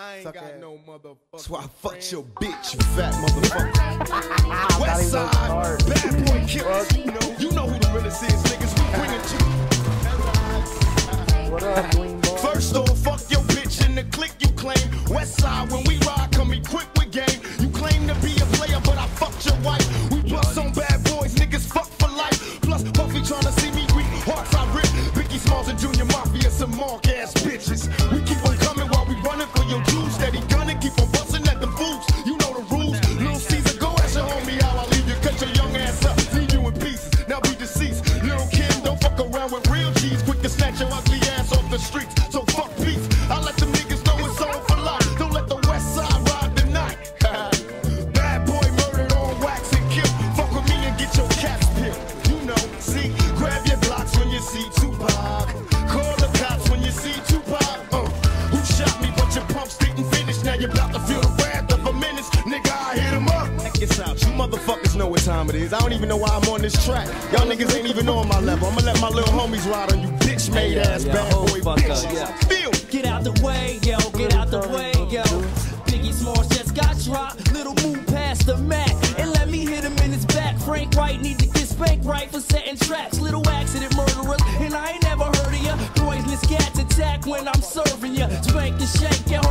I ain't Suck got ass. no motherfucker. That's why I fucked your bitch, you fat motherfucker. West side, bad boy killers. You know, you know who the realest is, niggas. We bring it to you. What up, Queen Boy? First off, fuck your bitch in the clique you claim. West side, when we ride, come equipped with game. You claim to be a player, but I fucked your wife. We bust on bad boys, niggas fuck for life. Plus, Puffy tryna see me weak, hearts I rip. Biggie Smalls and Junior Mafia, some mark ass bitches. Steady gunning, keep on busting at the fools. You know the rules. Little Caesar, go ask your homie how I leave you. Cut your young ass up, leave you in pieces. Now be deceased. Lil' Kim, don't fuck around with real G's. Quick to snatch your ugly ass off the streets. So fuck peace. I let them niggas know it's on for life. Don't let the west side ride the night. Bad boy murdered on wax and kill. Fuck with me and get your cats peeled. You know, see, grab your Glocks when you see Tupac. Finish. Now you're about to feel the wrath of a menace. Nigga, I hit him up. Check this out. You motherfuckers know what time it is. I don't even know why I'm on this track. Y'all niggas ain't even on my level. I'ma let my little homies ride on you bitch made ass yeah, bad oh, boy fuck up, bitches. yeah. Feel. Get out the way, yo, get out the way, yo. Biggie Smalls just got dropped. Little move past the Mac and let me hit him in his back. Frank White need to get spanked right for setting traps. Little accident murderers, and I ain't never heard of ya. Poisonous cats attack when I'm serving ya. Spank and shake your